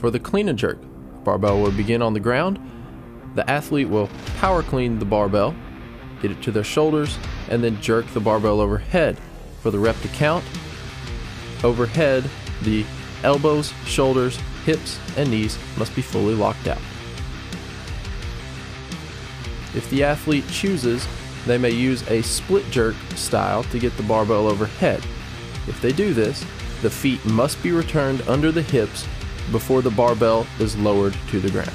For the clean and jerk, barbell will begin on the ground. The athlete will power clean the barbell, get it to their shoulders, and then jerk the barbell overhead. For the rep to count, overhead, the elbows, shoulders, hips, and knees must be fully locked out. If the athlete chooses, they may use a split jerk style to get the barbell overhead. If they do this, the feet must be returned under the hips before the barbell is lowered to the ground.